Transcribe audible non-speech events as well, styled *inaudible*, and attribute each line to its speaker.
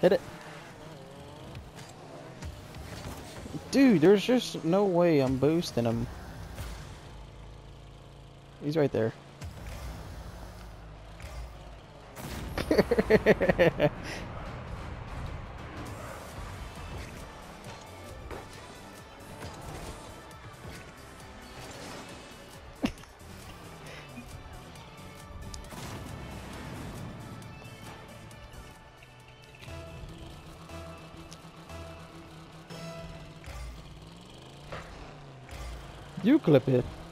Speaker 1: Hit it. Dude, there's just no way I'm boosting him. He's right there. *laughs* you clip it.